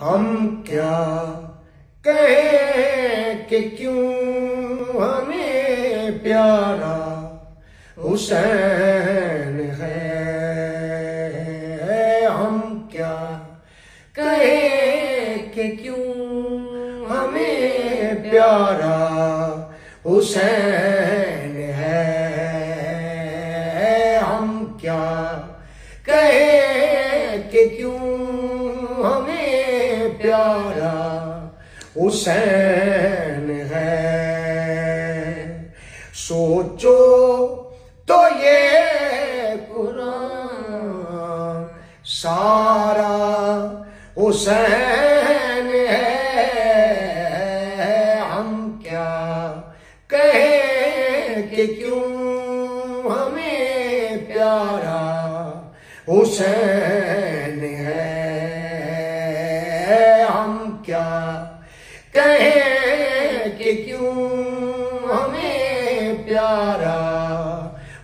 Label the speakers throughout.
Speaker 1: हम क्या कहें कि क्यों हमें प्यारा हुसैन है? हम क्या कहें कि क्यों हमें प्यारा हुसैन प्यारा हुसैन है। सोचो तो ये कुरान सारा हुसैन है। हम क्या कहें कि क्यों हमें प्यारा हुसैन है? प्यारा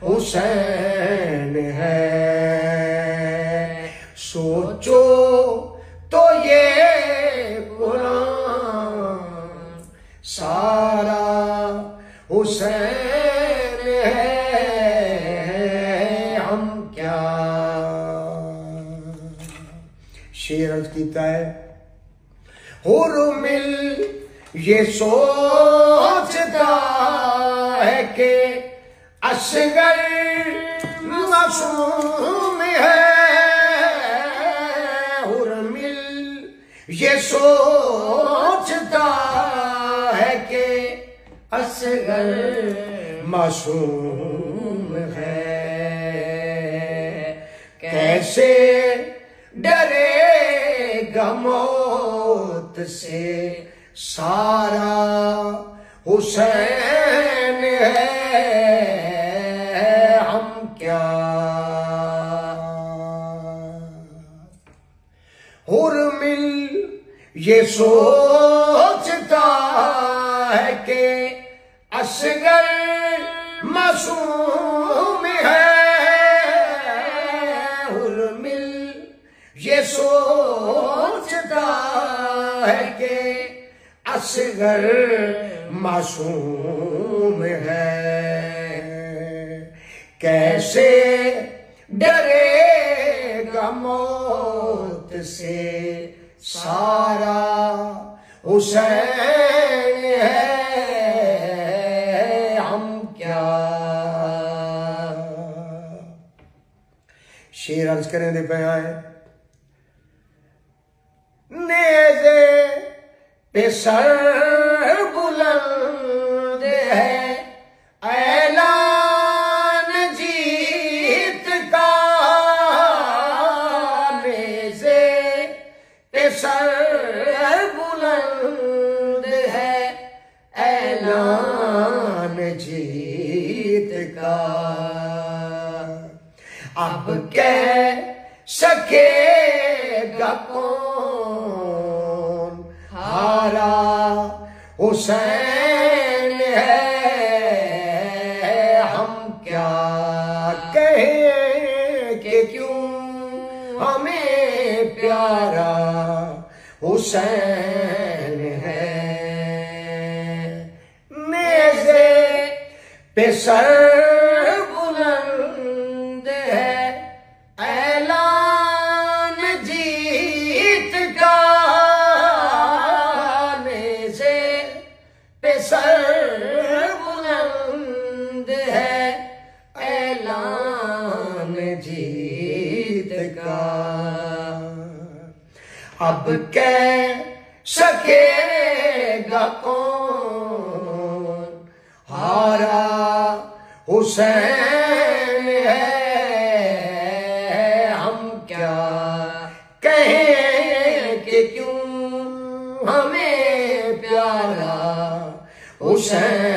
Speaker 1: हुसैन है। सोचो तो ये कुरान सारा हुसैन है। हम क्या? शेर अर्ज़ कीता है हुर मिल ये सोचता असगर मासूम है हुर मिल ये सोचता है कि असगर मासूम है। कैसे डरे मौत से सारा हुसैन? हुरमिल ये सोचता है कि असगर मासूम है। हुरमिल ये सोचता है कि असगर मासूम है। कैसे डरेगा मौत से सारा उसे है हम क्या? शेर अर्ज़ करें दे पे आए। नेजे पे सर बुलंद है ऐलान जीत का। अब कह सकेगा कौन? हारा हुसैन है, हम क्या कहें कि क्यों हमें प्यारा हुसैन है। नेजे पे सर अब कह सकेगा कौन? हारा हुसैन है, हम क्या कहें कि क्यों? हमें प्यारा हुसैन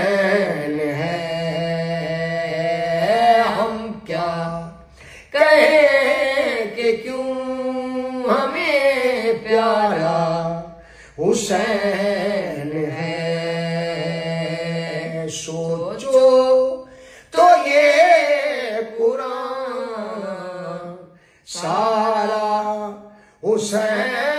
Speaker 1: हुसैन है। सोचो तो ये कुरान सारा हुसैन